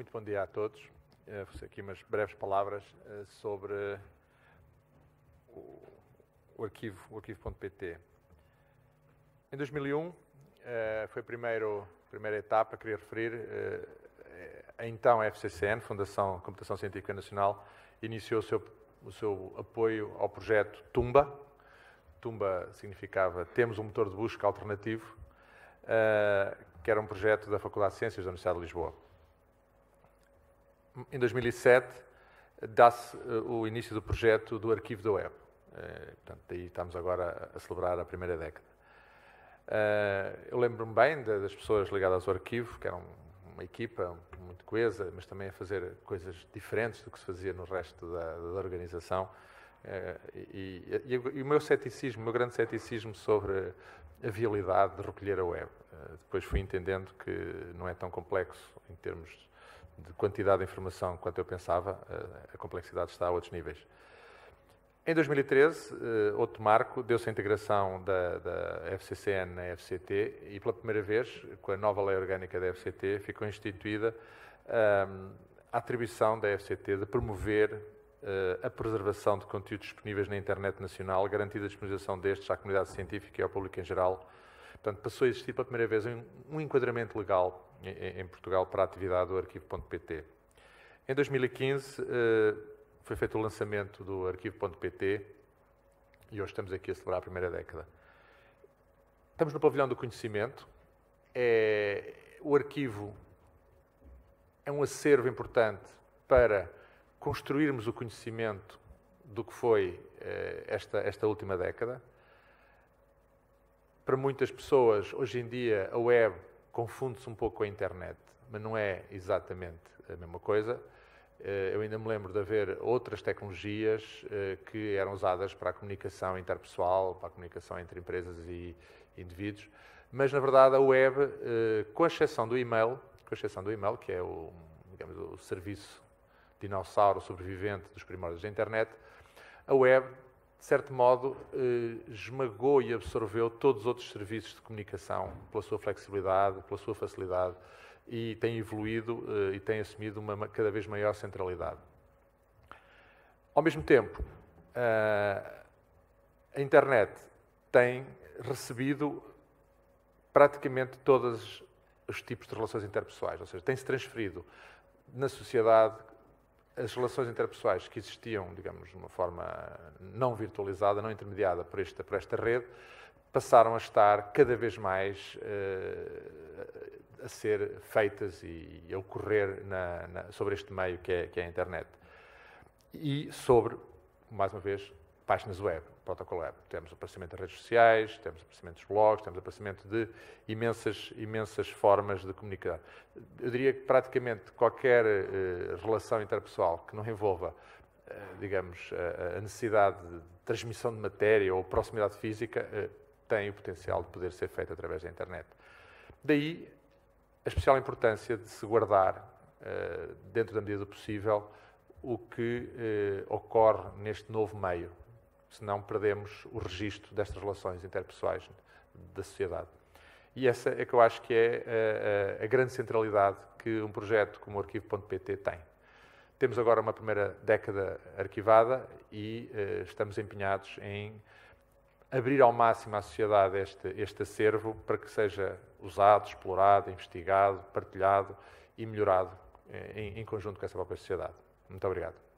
Muito bom dia a todos. Uh, vou aqui umas breves palavras uh, sobre o, arquivo, o arquivo.pt. Em 2001, uh, foi a primeira etapa, queria referir, a então FCCN, Fundação Computação Científica Nacional, iniciou o seu, o seu apoio ao projeto Tumba. Tumba significava Temos um motor de busca alternativo, que era um projeto da Faculdade de Ciências da Universidade de Lisboa. Em 2007, dá-se eh, o início do projeto do arquivo da web. Eh, portanto, daí estamos agora a celebrar a primeira década. Eh, eu lembro-me bem das pessoas ligadas ao arquivo, que eram uma equipa muito coesa, mas também a fazer coisas diferentes do que se fazia no resto da, da organização. E, e, e, o meu ceticismo, o meu grande ceticismo sobre a viabilidade de recolher a web. Depois fui entendendo que não é tão complexo em termos de quantidade de informação quanto eu pensava, a complexidade está a outros níveis. Em 2013, eh, outro marco, deu-se a integração da, da, FCCN na FCT e, pela primeira vez, com a nova lei orgânica da FCT, ficou instituída um, a atribuição da FCT de promover uh, a preservação de conteúdos disponíveis na internet nacional, garantida a disponibilização destes à comunidade científica e ao público em geral. Portanto, passou a existir pela primeira vez um, enquadramento legal em Portugal para a atividade do arquivo.pt. Em 2015 eh, foi feito o lançamento do arquivo.pt e hoje estamos aqui a celebrar a primeira década. Estamos no pavilhão do conhecimento. É, o arquivo é um acervo importante para construirmos o conhecimento do que foi eh, esta, esta última década. Para muitas pessoas, hoje em dia, a web confunde-se um pouco com a internet, mas não é exatamente a mesma coisa. Eh, eu ainda me lembro de haver outras tecnologias eh, que eram usadas para a comunicação interpessoal, para a comunicação entre empresas e indivíduos, mas na verdade a web, eh, com exceção do e-mail, com exceção do e-mail, que é o, digamos, o serviço dinossauro sobrevivente dos primórdios da internet, a web de certo modo, eh, esmagou e absorveu todos os outros serviços de comunicação pela sua flexibilidade, pela sua facilidade e tem evoluído eh, e tem assumido uma cada vez maior centralidade. Ao mesmo tempo, eh, a internet tem recebido praticamente todos os tipos de relações interpessoais, ou seja, tem-se transferido na sociedade as relações interpessoais que existiam, digamos, de uma forma não virtualizada, não intermediada por esta, por esta rede, passaram a estar cada vez mais uh, a ser feitas e a ocorrer na, na, sobre este meio que é, que é a internet. E sobre, mais uma vez, páginas web, protocolo web. Temos o aparecimento das redes sociais, temos o aparecimento dos blogs, temos o aparecimento de imensas, imensas formas de comunicar. Eu diria que praticamente qualquer uh, relação interpessoal que não envolva, uh, digamos, a, a, necessidade de transmissão de matéria ou proximidade física uh, tem o potencial de poder ser feita através da internet. Daí a especial importância de se guardar, dentro da medida do possível, o que ocorre neste novo meio, senão perdemos o registro destas relações interpessoais da sociedade. E essa é que eu acho que é a, a, a grande centralidade que um projeto como o Arquivo.pt tem. Temos agora uma primeira década arquivada e uh, estamos empenhados em abrir ao máximo à sociedade este, este acervo para que seja usado, explorado, investigado, partilhado e melhorado eh, em, em conjunto com essa própria sociedade. Muito obrigado.